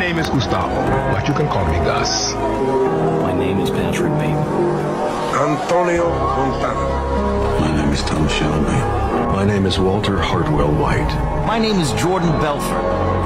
name is Gustavo, but you can call me Gus. My name is Patrick Bateman. Antonio Montana. My name is Tom Shelby. My name is Walter Hartwell White. My name is Jordan Belfort.